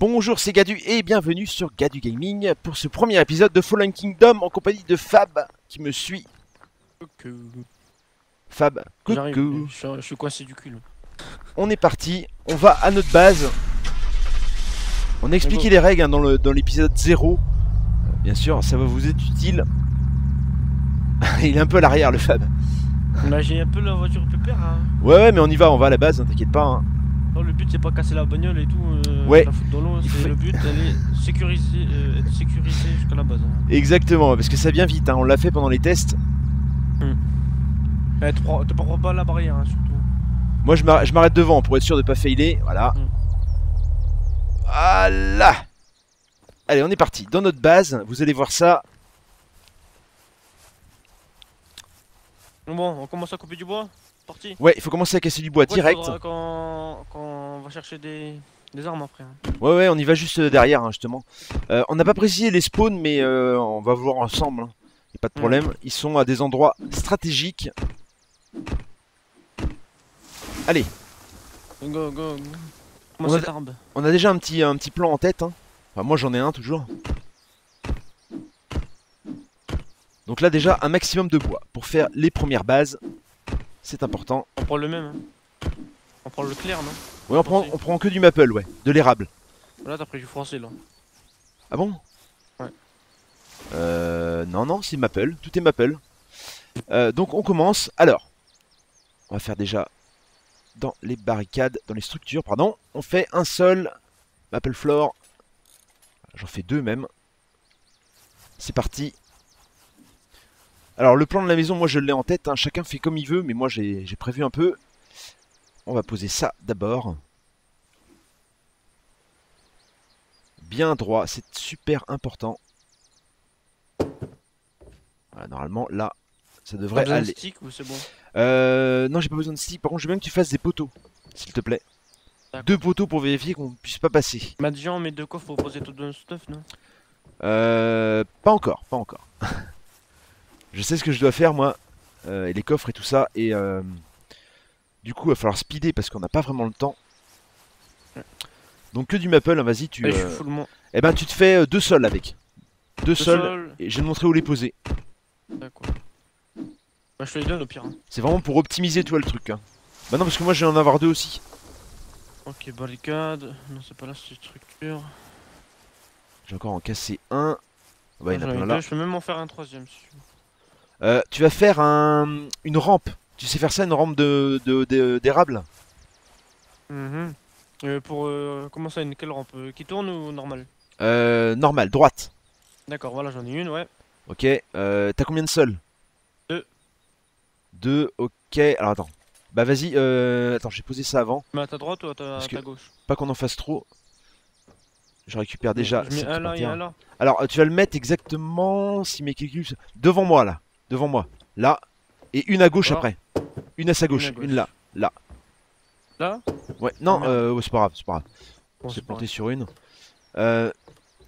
Bonjour, c'est Gadu et bienvenue sur Gadu Gaming pour ce premier épisode de Fallen Kingdom en compagnie de Fab qui me suit. Coucou. Fab, coucou. je, suis- je suis coincé du cul. On est parti, on va à notre base. On a expliqué les règles hein, dans l'épisode 0. Euh, Bien sûr, ça va vous être utile. Il est un peu à l'arrière le Fab. Là, j'ai un peu la voiture pépère. Hein. Ouais, ouais, mais on y va, on va à la base, hein, t'inquiète pas. hein. Non, le but c'est pas casser la bagnole et tout. euh, Ouais. La foutre dans l'eau. C'est le but d'aller sécuriser, euh, être sécurisé jusqu'à la base. hein. Exactement, parce que ça vient vite, hein, on l'a fait pendant les tests. Eh, te prends pas la barrière hein, surtout. Moi je m'arrête devant pour être sûr de pas failer, voilà. Mm. Voilà Allez, on est parti. Dans notre base, vous allez voir ça. Bon, on commence à couper du bois? Parti. Ouais, il faut commencer à casser du bois Ouais, direct. Quand, quand on va chercher des, des armes après. hein. Ouais, ouais, on y va juste euh, derrière, hein, justement. Euh, on n'a pas précisé les spawns, mais euh, on va voir ensemble. hein. Y a pas de Mm. problème. Ils sont à des endroits stratégiques. Allez, Go, go, go. On a- on a déjà un petit, un petit plan en tête. Enfin, moi j'en ai un toujours. Donc là déjà un maximum de bois pour faire les premières bases. C'est important. On prend le même. hein. On prend le clair, non? Ouais, on prend, on prend que du maple, ouais, de l'érable. Là, t'as pris du français là. Ah bon? Ouais. Euh, non, non, c'est maple, tout est maple. Euh, donc on commence. Alors, on va faire déjà dans les barricades, dans les structures, pardon. On fait un seul maple floor. J'en fais deux même. C'est parti. Alors le plan de la maison, moi je l'ai en tête. hein. Chacun fait comme il veut, mais moi j'ai prévu un peu. On va poser ça d'abord. Bien droit, c'est super important. Voilà, normalement là, ça devrait de aller. stick ou c'est bon? Euh, non, j'ai pas besoin de stick. Par contre, je veux bien que tu fasses des poteaux, s'il te plaît. Deux poteaux pour vérifier qu'on puisse pas passer. M'a dit on met deux coffres pour poser tout le stuff, non? Euh, pas encore, pas encore. je sais ce que je dois faire moi, euh, et les coffres et tout ça, et euh, du coup, il va falloir speeder parce qu'on n'a pas vraiment le temps. Donc que du maple, hein, vas-y, tu. Euh. Eh ben, tu te fais euh, deux sols avec. Deux sols, sol. et je vais te montrer où les poser. D'accord. Bah, je te les donne au pire. hein. C'est vraiment pour optimiser, toi, le truc. Hein. Bah non, parce que moi, je vais en avoir deux aussi. Ok, barricade. Non, c'est pas là, c'est structure. J'ai encore en cassé un. Bah, il y en a deux, là. Je peux même en faire un troisième si tu veux. Euh, tu vas faire un, une rampe. Tu sais faire ça, une rampe de de- de- d'érable Mhm. Euh, pour euh, comment ça, une quelle rampe Qui tourne ou normale euh, Normal, droite. D'accord, voilà, j'en ai une, ouais. Ok. Euh, T'as combien de sols Deux. Deux, ok. Alors attends. Bah vas-y, euh... attends, j'ai posé ça avant. Mais à ta droite ou à ta, à gauche Pas qu'on en fasse trop. Je récupère déjà. Je mets un là et un là. Alors, tu vas le mettre exactement, si mes calculs... Devant moi, là. Devant moi. Là. Et une à gauche après. Une à sa gauche. Une là. Là. Là Ouais, non, euh, ouais, c'est pas grave, c'est pas grave. On s'est planté sur une. Euh,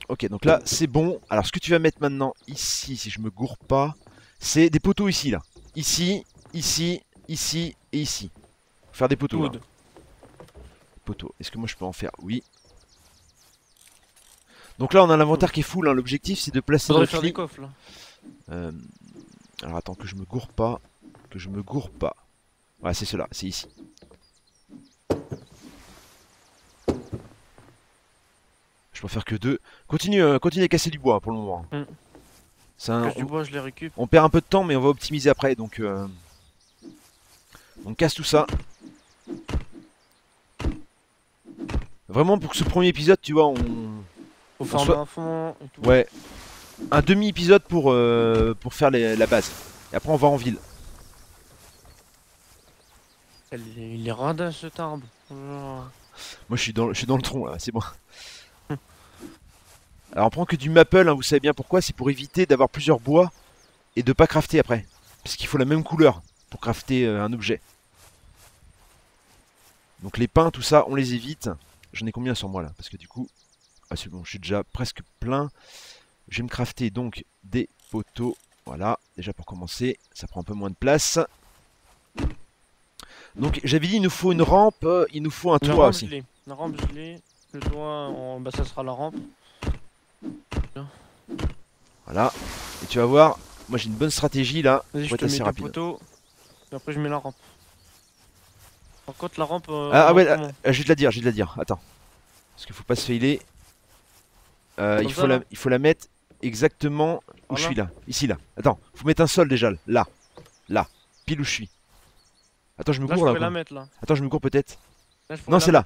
ok, donc là, c'est bon. Alors, ce que tu vas mettre maintenant, ici, si je me gourre pas, c'est des poteaux ici, là. Ici, ici, ici et ici. Faut faire des poteaux. Poteaux. Est-ce que moi je peux en faire? Oui. Donc là, on a l'inventaire qui est full. hein. L'objectif, c'est de placer Faudrait nos faire des coffres là. Euh, alors attends que je me gourre pas. Que je me gourre pas. Ouais, c'est cela, c'est ici. Je peux en faire que deux. Continue, euh, continue à casser du bois pour le moment. Mm. Un- Cache du on, bois, je les récup. on perd un peu de temps, mais on va optimiser après. Donc, euh, on casse tout ça. Vraiment pour que ce premier épisode, tu vois, on, soit- un fond et tout. ouais, un demi épisode pour euh, pour faire les- la base. Et après, on va en ville. Il est radin là là. Moi je suis dans, le- je suis dans le tronc là, c'est bon. Alors on prend que du maple, hein, vous savez bien pourquoi, c'est pour éviter d'avoir plusieurs bois et de pas crafter après. Parce qu'il faut la même couleur pour crafter euh, un objet. Donc les pins, tout ça, on les évite. J'en ai combien sur moi là? Parce que du coup, ah c'est bon, je suis déjà presque plein. Je vais me crafter donc des poteaux. Voilà, déjà pour commencer, ça prend un peu moins de place. Donc j'avais dit il nous faut une rampe, euh, il nous faut un La toit aussi. je. La rampe, je l'ai. Le toit, on- bah, ça sera la rampe. Voilà. Et tu vas voir, moi j'ai une bonne stratégie là. Vas-y, je te mets rapide. poteaux. Et après, je mets la rampe. Par contre, la rampe. euh, Ah, ah ouais, comment ah, je vais te la dire, je vais te la dire. Attends. Parce qu'il faut pas se failer. Euh, il, ça, faut la, il faut la mettre exactement où je Voilà. suis là. Ici là. Attends, faut mettre un sol déjà. Là. Là. Pile où je suis. Attends, je me Là, je cours là. la mettre. Attends, je me cours peut-être. Non, c'est là.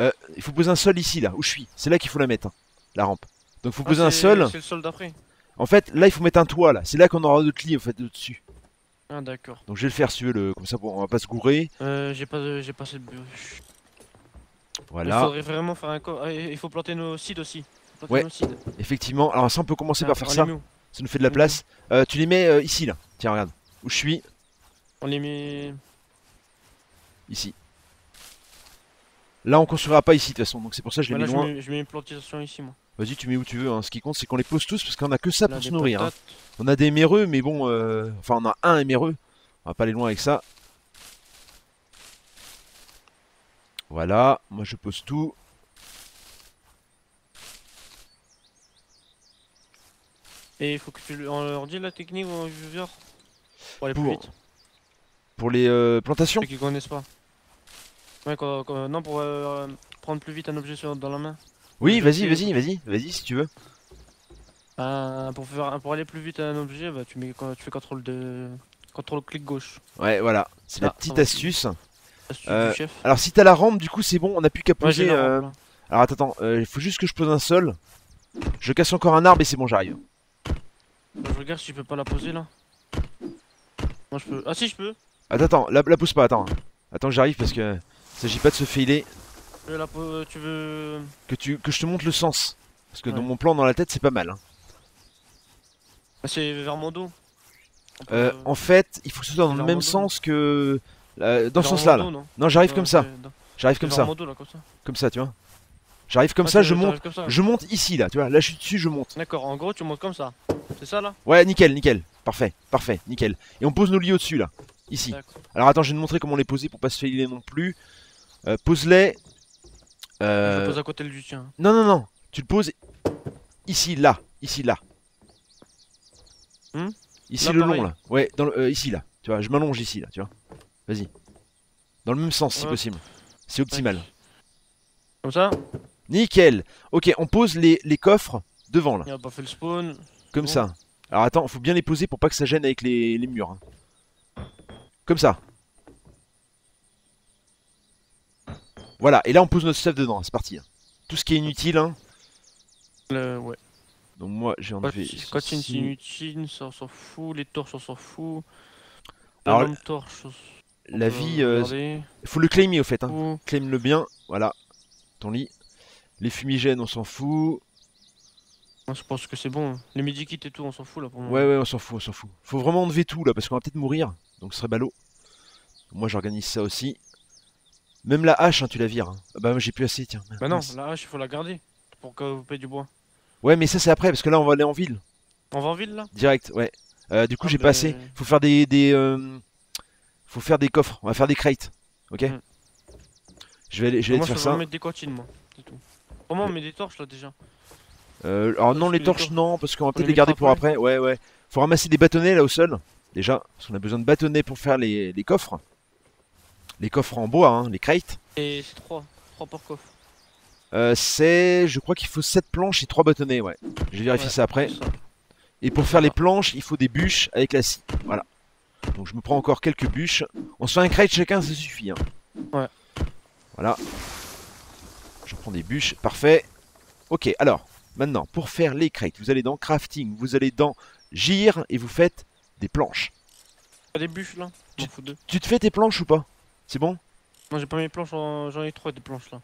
Euh, il faut poser un sol ici là, où je suis. C'est là qu'il faut la mettre. hein, la rampe. Donc faut Ah, poser un sol. C'est le sol d'après. En fait, là il faut mettre un toit là. C'est là qu'on aura notre lit en fait dessus. Ah, d'accord. Donc je vais le faire si tu veux, le... comme ça bon, on va pas se gourer. Euh, j'ai pas, de- j'ai pas de bûche. Il Voilà. faudrait vraiment faire un co- ah, Il faut planter nos seeds aussi. Ouais. Effectivement. Alors ça on peut commencer Ah, par faire ça. Ça nous fait de la place. Euh, tu les mets euh, ici là. Tiens regarde. Où je suis. on les met. Ici. Là on construira pas ici de toute façon. Donc c'est pour ça que je les Bah, là, mets je, loin. mets, je mets une plantation ici, moi. Vas-y tu mets où tu veux. hein. Ce qui compte c'est qu'on les pose tous parce qu'on a que ça Là, pour se nourrir. hein. On a des éméreux mais bon. euh, Enfin on a un éméreux. On va pas aller loin avec ça. Voilà. Moi je pose tout. Et il faut que tu leur dise la technique aux viewers. Pour aller Pour- plus vite. Pour les euh, plantations Ceux qui connaissent pas. Ouais, quoi- quoi- non, pour euh, prendre plus vite un objet sur- dans la main. Oui, vas-y, vas-y, vas-y, vas-y si tu veux. Euh, pour, faire, pour aller plus vite à un objet, bah, tu, mets, tu fais contrôle de. Contrôle clic gauche. Ouais, voilà, c'est la Ah, ça petite astuce. Astuce Euh, du chef. Alors si t'as la rampe, du coup c'est bon, on a plus qu'à poser. la euh. Alors attends, euh, il faut juste que je pose un sol. Je casse encore un arbre et c'est bon, j'arrive. Bah, je regarde si je peux pas la poser là. Moi je peux. Ah si je peux. Attends, attends, la, la pose pas, attends. Attends que j'arrive parce que s'agit pas de se veux la po- Tu veux. Que, tu, que je te montre le sens. Parce que dans mon plan dans la tête c'est pas mal. hein. Ah, c'est vers mon dos. Euh, en fait, il faut que ce soit dans le même dos. sens que... euh, dans ce sens là, non Non, j'arrive comme ça, j'arrive c'est comme vers ça, mon dos, là, comme ça. comme ça, tu vois. J'arrive comme Ah, ça, je monte, comme ça. je monte ici là, tu vois. Là je suis dessus, je monte. D'accord, en gros tu montes comme ça. C'est ça là? Ouais, nickel, nickel. Parfait, parfait, nickel. Et on pose nos lits au-dessus là. Ici. Alors attends, je vais te montrer comment les poser pour pas se filer non plus. Euh, Pose-les. Je Euh... le pose à côté du tien. Non, non, non. Tu le poses ici, là. Ici, là. Hmm? Ici Là, le pareil. long là. Ouais, dans le- euh, ici là. Tu vois, je m'allonge ici là, tu vois. Vas-y. Dans le même sens si possible. C'est optimal. Comme ça? Nickel. Ok, on pose les, les coffres devant là. Il a pas fait le spawn. Comme Bon. ça. Alors attends, faut bien les poser pour pas que ça gêne avec les, les murs. hein. Comme ça. Voilà, et là on pose notre stuff dedans, c'est parti. hein. Tout ce qui est inutile, hein. Le... Ouais. Donc moi j'ai enlevé. Cotine c'est inutile, ça on s'en fout. Les torches on s'en fout. Alors, La torche. La vie, euh, regarder. faut le claimer au fait. Hein. Ouh. Claim-le bien, voilà. Ton lit. Les fumigènes, on s'en fout. Moi, je pense que c'est bon. Les medikits et tout, on s'en fout là pour moi. Ouais, ouais, on s'en fout, on s'en fout. Faut vraiment enlever tout là, parce qu'on va peut-être mourir. Donc ce serait ballot. Moi j'organise ça aussi. Même la hache, hein, tu la vires. hein. Ah bah moi j'ai plus assez, tiens. Bah non, la hache il faut la garder. Pour que vous paye du bois. Ouais, mais ça c'est après, parce que là on va aller en ville. On va en ville là? Direct, ouais. Euh, du coup, Ah, j'ai bah, pas assez. Faut faire des, des euh, faut faire des coffres. On va faire des crates, ok? Mm. Je vais aller, je vais aller Moi te je faire veux ça. mettre des cotines moi. C'est tout. Comment on met des torches là déjà Euh, alors non, les torches non, parce qu'on va peut-être les garder pour après. Ouais, ouais. Faut ramasser des bâtonnets là au sol, déjà, parce qu'on a besoin de bâtonnets pour faire les, les coffres. Les coffres en bois, hein, les crates. Et c'est 3. 3 par coffre. Euh, c'est, je crois qu'il faut 7 planches et 3 bâtonnets, ouais. Je vais vérifier Ouais, ça après. ça. Et pour faire les planches, il faut des bûches avec la scie. Voilà. Donc je me prends encore quelques bûches. On se fait un crate chacun, ça suffit. hein. Ouais. Voilà. Je prends des bûches. Parfait. Ok, alors, maintenant, pour faire les crates, vous allez dans crafting, vous allez dans gire et vous faites des planches. Des bûches là fous deux. Tu te fais tes planches ou pas? C'est bon? Moi j'ai pas mes planches, en- j'en ai 3 des planches là.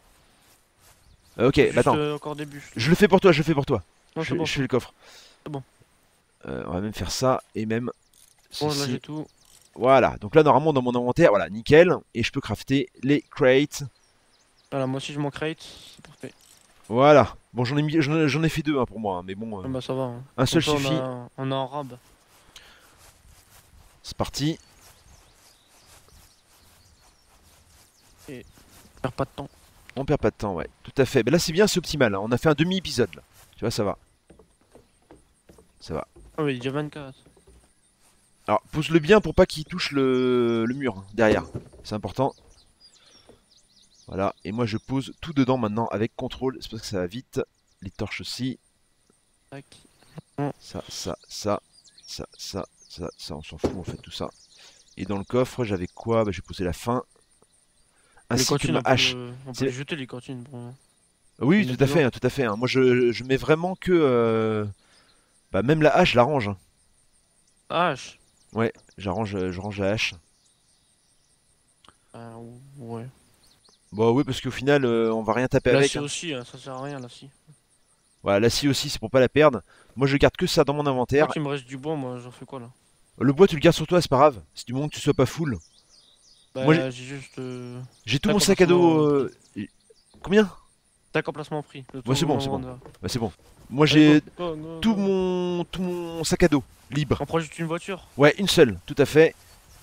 Euh, Ok, bah attends. euh, encore des bûches. Je le fais pour toi, je le fais pour toi. Non, je, c'est bon. je fais le coffre. C'est bon. Euh, on va même faire ça et même Bon, là ceci. j'ai tout. Voilà, donc là normalement dans mon inventaire, voilà, nickel. Et je peux crafter les crates. Voilà, moi aussi je m'en crate. C'est parfait. Voilà. Bon, j'en ai mis, j'en ai- fait deux hein, pour moi, hein, mais bon, euh, Ah bah ça va. hein. un seul Comme suffit. On a, on a en rab. C'est parti. Perd pas de temps. On perd pas de temps, ouais. Tout à fait. Mais là, c'est bien, c'est optimal. hein. On a fait un demi-épisode, là. Tu vois, ça va. Ça va. Ah oui, déjà 24. Alors, pose-le bien pour pas qu'il touche le, le mur, derrière. C'est important. Voilà. Et moi, je pose tout dedans maintenant avec contrôle. C'est parce que ça va vite. Les torches aussi. Ça, ça, ça, ça, ça, ça, ça, on s'en fout en fait tout ça. Et dans le coffre, j'avais quoi? Bah, J'ai posé la fin. les Ainsi que on peut, hache. on peut les jeter les cantines. Bon. Oui, tout à fait, hein, tout à fait. hein. Moi, je, je mets vraiment que... euh, Bah, même la hache, je la range. hein. Hache. J'arrange, euh, je range la hache. Ah, ouais. Bon, oui, parce qu'au final, euh, on va rien taper Là, avec. c'est hein. aussi, hein, ça sert à rien là, si. Voilà, la scie aussi, c'est pour pas la perdre. Moi, je garde que ça dans mon inventaire. Moi, il me reste du bois, moi, j'en fais quoi là? Le bois, tu le gardes sur toi, c'est pas grave. C'est du moment que tu sois pas full. Bah, Moi, j'ai- juste. Euh... J'ai tout mon sac à dos. euh, Combien? Tac, emplacement pris. Ouais, c'est bon, c'est bon. Bah, c'est bon. Moi, j'ai tout mon, tout mon sac à dos libre. On prend juste une voiture? Ouais, une seule, tout à fait.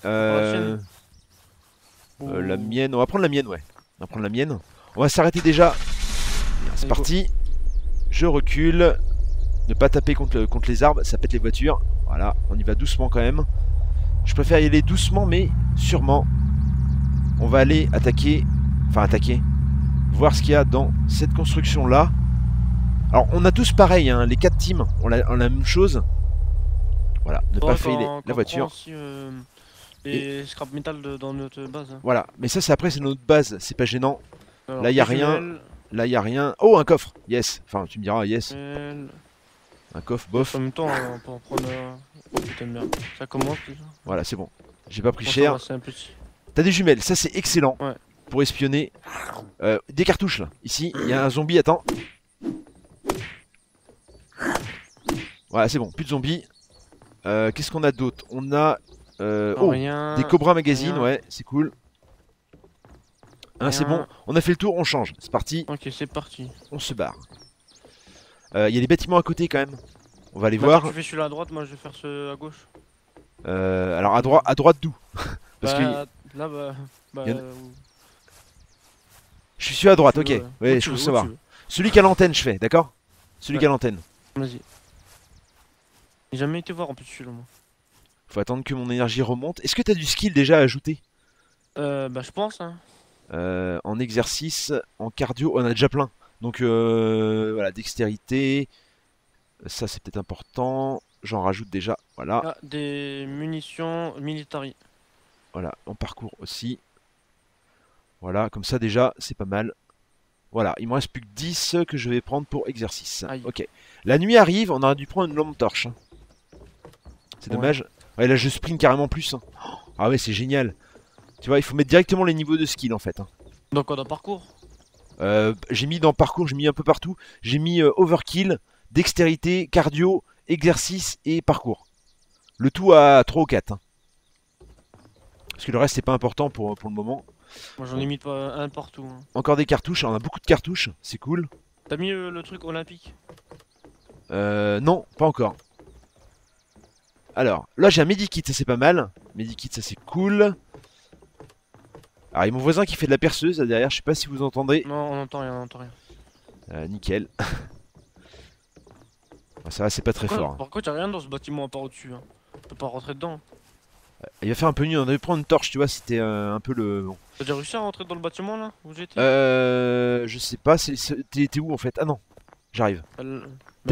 la Euh, euh, la mienne, on va prendre la mienne, ouais. On va prendre la mienne. On va s'arrêter déjà. C'est parti. Je recule. Ne pas taper contre, le- contre les arbres, ça pète les voitures. Voilà, on y va doucement quand même. Je préfère y aller doucement, mais sûrement. On va aller attaquer. Enfin, attaquer. Voir ce qu'il y a dans cette construction-là. Alors, on a tous pareil, hein, les quatre teams ont la, ont la même chose. Voilà, ne pas quand la voiture. Euh, les scrap metal de- dans notre base. hein. Voilà, mais ça c'est après c'est notre base, c'est pas gênant. Alors, Là, y a rien. Là y a rien. Oh un coffre, yes. Enfin tu me diras yes, un coffre, bof. En même temps, on peut en prendre. un- Oh putain de merde. Ça commence déjà. Voilà c'est bon. J'ai pas pris cher. T'as des jumelles, ça c'est excellent Ouais. pour espionner. Euh, des cartouches là. Ici il y a un zombie, attends. Voilà c'est bon, plus de zombies. Euh, Qu'est-ce qu'on a d'autre? On a euh, oh, rien. des Cobra Magazine, rien. ouais, c'est cool. Hein, c'est bon, on a fait le tour, on change. C'est parti. Ok, c'est parti. on se barre. Euh, Il y a des bâtiments à côté quand même. On va aller Bah, voir. Tu fais celui à droite, moi je vais faire ce à gauche. Euh, alors à droite, à droite d'où? Parce que Bah, Là, bah. bah a- euh, je suis à droite. tu Ok. veux, Ouais, je veux, savoir. Celui qui a l'antenne, je fais, d'accord? Celui Ouais. qui a l'antenne. Vas-y. J'ai jamais été voir en plus celui-là, moi. Faut attendre que mon énergie remonte. Est-ce que t'as du skill déjà à ajouter? Euh, bah, je pense, hein. Euh, En exercice, en cardio, on en a déjà plein. Donc euh, voilà, dextérité. Ça c'est peut-être important. J'en rajoute déjà. Voilà. Ah, des munitions military. Voilà, en parcours aussi. Voilà, comme ça déjà, c'est pas mal. Voilà, il me reste plus que 10 que je vais prendre pour exercice. Aïe. Ok. La nuit arrive, on aurait dû prendre une lampe torche. C'est Ouais. dommage. Ouais, là je sprint carrément plus. hein. Ah ouais, c'est génial. Tu vois, il faut mettre directement les niveaux de skill en fait. hein. Donc, on a parcours? Euh, j'ai mis dans parcours, j'ai mis un peu partout. J'ai mis euh, overkill, dextérité, cardio, exercice et parcours. Le tout à 3 ou 4. hein. Parce que le reste c'est pas important pour, pour le moment. Moi, j'en ai mis pas un partout. hein. Encore des cartouches, on a beaucoup de cartouches, c'est cool. T'as mis euh, le truc olympique? Euh, non, pas encore. Alors, là j'ai un medikit, ça c'est pas mal. Medikit, ça c'est cool. Alors, il y a mon voisin qui fait de la perceuse là derrière, je sais pas si vous entendez. Non, on entend rien, on entend rien. Euh, nickel. Ça va, c'est pas très Quoi, fort. hein. Par contre, y'a rien dans ce bâtiment à part au-dessus. Hein. On peut pas rentrer dedans. Il va faire un peu nuit, on devait prendre une torche, tu vois, c'était euh, un peu le. bon. T'as déjà réussi à rentrer dans le bâtiment là Où j'étais Euh. Je sais pas, t'es où en fait? Ah non, j'arrive. T'as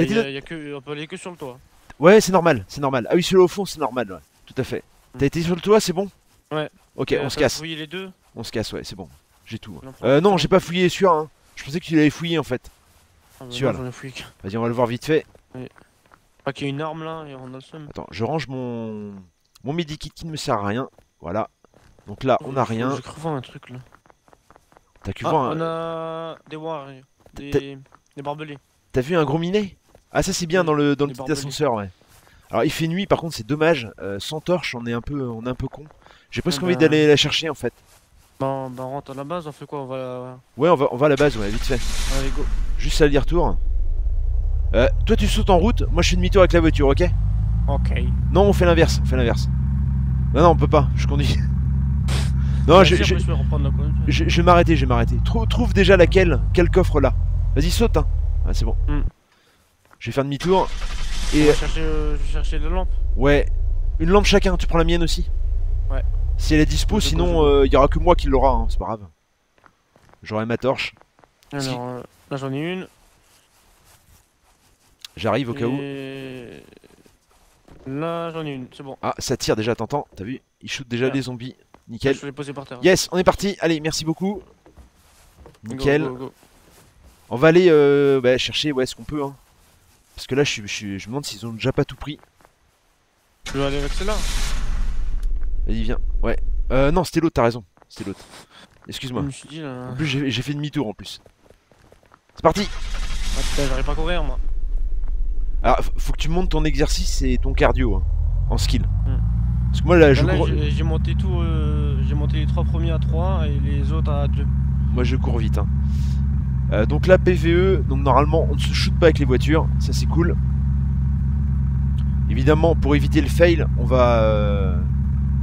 y là y a que, on peut aller que sur le toit. Ouais, c'est normal, c'est normal. Ah oui, celui-là au fond, c'est normal, ouais, tout à fait. T'as été sur le toit, c'est bon? Ouais. Ok, Euh, on se casse. fouillé les deux? On se casse, ouais, c'est bon. J'ai tout. Non, Euh, non, j'ai pas fouillé sûr, hein. Je pensais que tu l'avais fouillé en fait. Ah, bah non. Vas-y, on va le voir vite fait. Pas qu'il y a une arme là et on a le seum. Attends, je range mon. Mon medikit qui ne me sert à rien. Voilà. Donc là, on a rien. J'ai cru voir un truc là. T'as cru Ah, voir un- on a des warriors. Des, des barbelés. T'as vu un gros minet? Ah, ça c'est bien dans le, dans le petit ascenseur, ouais. Alors il fait nuit, par contre c'est dommage. Euh, sans torche, on est un peu, on est un peu con. J'ai presque Ah envie bah. d'aller la chercher en fait. Bah, bah, on rentre à la base, on fait quoi On va. Ouais, on va, on va à la base, ouais, vite fait. Allez, go. Juste aller-retour. Euh, toi tu sautes en route, moi je fais demi-tour avec la voiture, ok? Ok. Non, on fait l'inverse, on fait l'inverse. Non, non, on peut pas, je conduis. Non, je, je, je vais la je- m'arrêter, je vais m'arrêter. Trou- trouve déjà laquelle, quel coffre là. Vas-y, saute, hein. Ah, c'est bon. Hmm. Je vais faire demi-tour. Et va chercher, euh, je vais chercher la lampe. ouais, une lampe chacun. Tu prends la mienne aussi. Ouais. Si elle est dispo, Je sinon je euh, il y aura que moi qui l'aura. hein, c'est pas grave. J'aurai ma torche. Alors, euh, là j'en ai une. J'arrive au cas où. Là j'en ai une, c'est bon. Ah, ça tire déjà, t'entends T'as vu? Il shoot déjà des zombies. Nickel. Je l'ai posé par terre. Yes, on est parti. Allez, merci beaucoup. Go, Nickel. go, go. On va aller euh, bah, chercher ouais, ce qu'on peut. Hein. Parce que là, je, je, je me demande s'ils ont déjà pas tout pris. Je vais aller avec celle-là. Vas-y, viens. Ouais. Euh, non, c'était l'autre, t'as raison. C'était l'autre. Excuse-moi. Je là. En plus, j'ai fait demi-tour en plus. C'est parti Ah putain, j'arrive pas à courir moi. Alors, faut que tu montes ton exercice et ton cardio hein, en skill. Hmm. Parce que moi, là, je Là, cours, j'ai j'ai monté tout, euh, j'ai monté les trois premiers à 3 et les autres à 2. moi, je cours vite. hein. Euh, donc là, PVE, donc normalement, on ne se shoot pas avec les voitures. Ça, c'est cool. Évidemment, pour éviter le fail, on va... euh,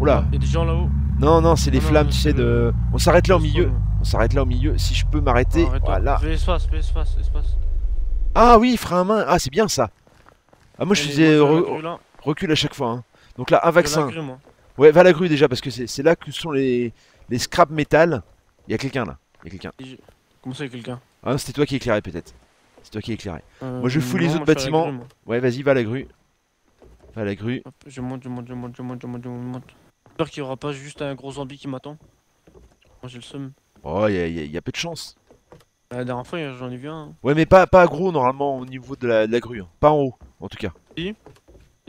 Oula Il y a des gens là-haut. Non, non, c'est les Non, non, flammes, mais tu sais, c'est de... On s'arrête là au milieu. On s'arrête là au milieu. Si je peux m'arrêter, Arrête-toi. voilà. Fais espace, fais espace, espace. Ah oui, frein à main. Ah, c'est bien ça. Ah, moi, je faisais la re- là. recul à chaque fois. hein. Donc là, un la vaccin. grue, moi. Ouais, va à la grue déjà, parce que c'est c'est là que sont les, les scrap métal. Il y a quelqu'un là. Il y a quelqu'un. Comment ça, il y a quelqu'un? Ah, non, c'était toi qui éclairais peut-être. C'est toi qui éclairais. Euh, Moi, je fouille les non, autres à la bâtiments. grue. Ouais, vas-y, va à la grue. Va à la grue. Hop, je monte, je monte, je monte, je monte, je monte, je monte. J'espère qu'il y aura pas juste un gros zombie qui m'attend. Moi j'ai le seum. Oh, il y, a- y a- peu de chance. La dernière fois j'en ai vu un. Ouais, mais pas, pas gros normalement au niveau de la, de la grue. hein. Pas en haut, en tout cas. Si.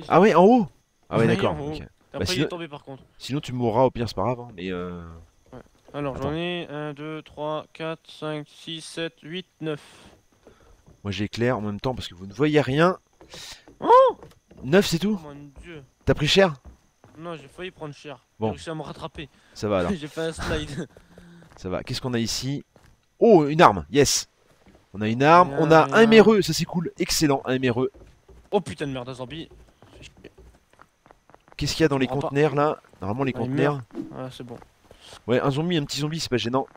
Ah ouais, en haut? Ah ouais, Oui, d'accord. ok. Après il sinon- est tombé par contre. Sinon, tu mourras au pire, c'est pas grave. hein, Mais euh... Alors j'en ai 1, 2, 3, 4, 5, 6, 7, 8, 9. moi j'éclaire en même temps parce que vous ne voyez rien. 9 c'est Oh tout mon dieu. T'as pris cher Non, j'ai failli prendre cher. Bon. J'ai réussi à me rattraper. Ça va alors, j'ai fait un slide. ça va. Qu'est-ce qu'on a ici Oh, une arme, yes On a une arme, Bien, on a un bien. MRE, ça c'est cool, excellent, un MRE. oh putain de merde, un zombie. Qu'est-ce qu'il y a dans les conteneurs là? Normalement les conteneurs. Ah, c'est bon. Ouais, un zombie, un petit zombie, c'est pas gênant.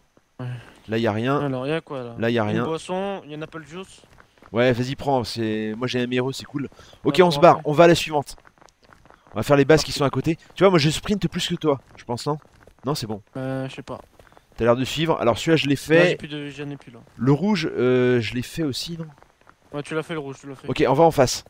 Là y a rien. Alors, y'a quoi là? Là y a Une rien. boisson, il y a un apple juice? Ouais, vas-y, prends. C'est moi j'ai un MRE, c'est cool. Ok, on se barre. On va à la suivante. On va faire les bases qui sont à côté. Tu vois, moi je sprint plus que toi, je pense non? Non, c'est bon. Euh, je sais pas. T'as l'air de suivre. Alors celui-là, je l'ai fait. plus de... J'en ai plus là. Le rouge, euh, je l'ai fait aussi, non? Ouais, tu l'as fait le rouge, tu l'as fait. Ok, on va en face.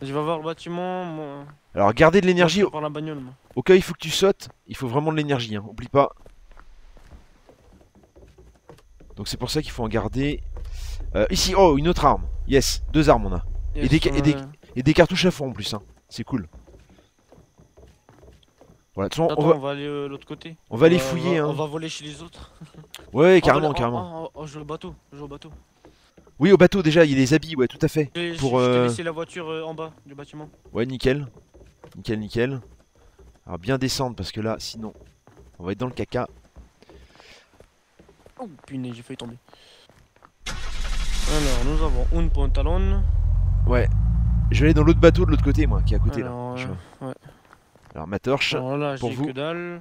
Vas-y, va voir le bâtiment. Moi... Alors, garder de l'énergie. Je prends la bagnole, moi. Au cas où il faut que tu sautes, il faut vraiment de l'énergie. Hein. Oublie pas. Donc c'est pour ça qu'il faut en garder. Euh, ici, oh, une autre arme. Yes, deux armes on a. Et des ca- et des- ouais. Et des cartouches à fond en plus. Hein. C'est cool. Voilà, Attends, on va, on va aller euh, l'autre côté. on va aller Euh, fouiller. On va, Hein. on va voler chez les autres. Ouais, On carrément, carrément. Oh, oh, oh, je joue au bateau. Je joue au bateau. Oui, au bateau déjà, il y a les habits, ouais, tout à fait. Pour, je euh, laissé la voiture euh, en bas du bâtiment. Ouais, nickel. Nickel, nickel. Alors bien descendre parce que là, sinon, on va être dans le caca. Oh punaise, j'ai failli tomber. Alors, nous avons un pantalon. Ouais. Je vais aller dans l'autre bateau de l'autre côté, moi, qui est à côté Alors, là. Euh, ouais. Alors ma torche. Alors là, pour vous. que dalle.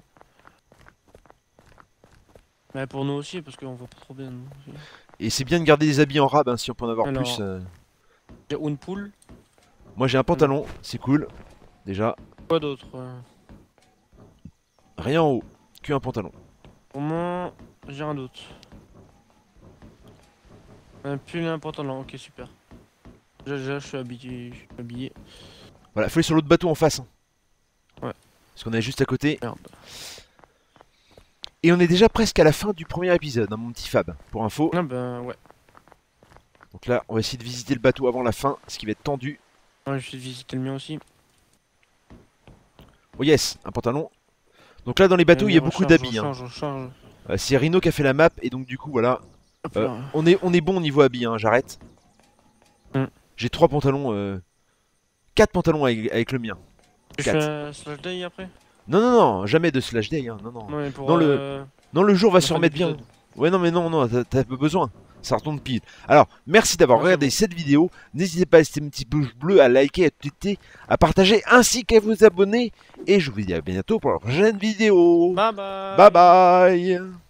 Mais pour nous aussi, parce qu'on voit pas trop bien. nous aussi. Et c'est bien de garder des habits en rab hein, si on peut en avoir Alors. plus. euh. J'ai une poule. Moi j'ai un pantalon, c'est cool. Déjà, Quoi d'autre euh, rien en haut, que un pantalon. Pour moi, j'ai un doute. Un pull et un pantalon, ok super. Déjà, déjà, je suis habillé. Je suis habillé. Voilà, faut aller sur l'autre bateau en face. hein. Ouais. Parce qu'on est juste à côté. Merde. Et on est déjà presque à la fin du premier épisode, hein, mon petit Fab, pour info. Ah ben ouais. Donc là, on va essayer de visiter le bateau avant la fin, ce qui va être tendu. Ouais, je vais visiter le mien aussi. Oh yes, un pantalon. Donc là, dans les bateaux, il y a beaucoup d'habits. hein. Euh, c'est Rhino qui a fait la map, et donc du coup, voilà. Hop Euh, on, est, on est bon au niveau habits, hein, j'arrête. Hmm. J'ai trois pantalons, euh, quatre pantalons avec, avec le mien. Tu fais un slash day après? Non, non, non, jamais de slash day, hein, non, non. Pour Dans le- euh, Non, le jour va se remettre bien. Ouais, non, mais non, non, t'as- pas besoin. Ça retombe pile. Alors, merci d'avoir regardé bon. cette vidéo. N'hésitez pas à laisser un petit pouce bleu, à liker, à tweeter, à partager, ainsi qu'à vous abonner. et je vous dis à bientôt pour la prochaine vidéo. Bye bye. Bye bye